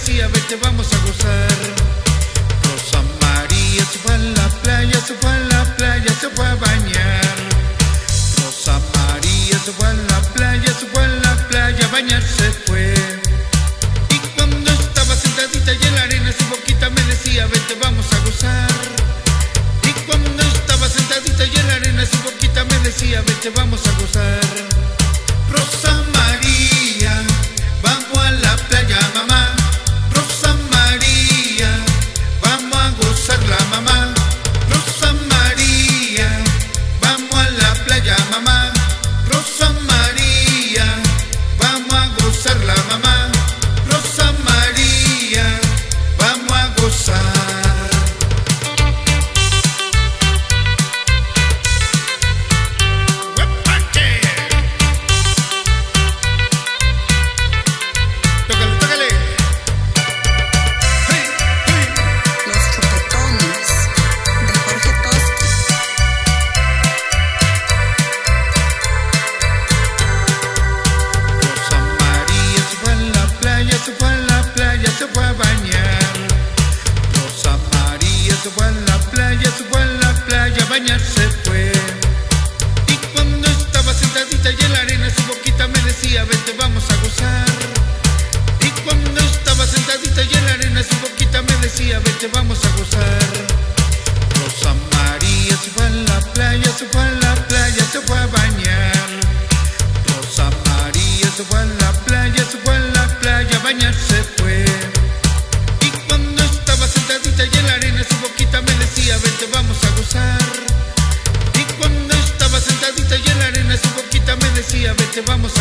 decía, vente vamos a gozar. Rosa María se fue a la playa, se fue a la playa, se fue a bañar. Rosa María se fue a la playa, se fue a la playa, a bañar se fue. Y cuando estaba sentadita y en la arena su boquita me decía, vente vamos a gozar. Y cuando estaba sentadita y en la arena su boquita me decía, vente vamos a gozar. Rosa fue a la playa, a bañar se fue. Y cuando estaba sentadita y en la arena su boquita me decía, vente vamos a gozar. Y cuando estaba sentadita y en la arena su boquita me decía, vente vamos a gozar. Rosa María se fue a la playa, se fue a la playa, se fue a bañar. Rosa María se fue a la playa, se fue a la playa, a bañar se vamos